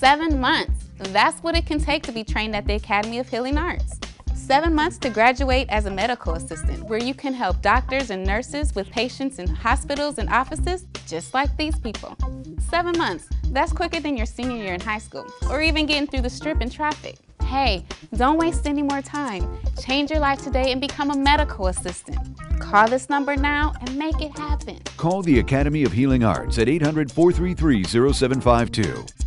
Seven months. That's what it can take to be trained at the Academy of Healing Arts. Seven months to graduate as a medical assistant, where you can help doctors and nurses with patients in hospitals and offices, just like these people. Seven months. That's quicker than your senior year in high school, or even getting through the strip in traffic. Hey, don't waste any more time. Change your life today and become a medical assistant. Call this number now and make it happen. Call the Academy of Healing Arts at 800 433 0752